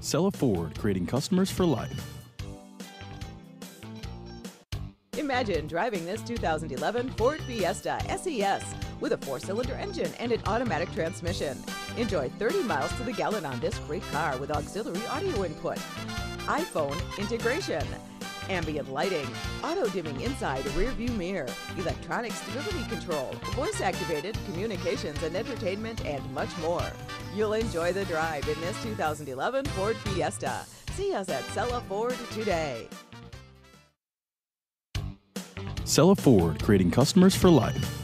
Cella Ford, creating customers for life. Imagine driving this 2011 Ford Fiesta SES with a four-cylinder engine and an automatic transmission. Enjoy 30 miles to the gallon on this great car with auxiliary audio input, iPhone integration, ambient lighting, auto-dimming inside rear view mirror, electronic stability control, voice-activated communications and entertainment, and much more. You'll enjoy the drive in this 2011 Ford Fiesta. See us at Cella Ford today. Cella Ford, creating customers for life.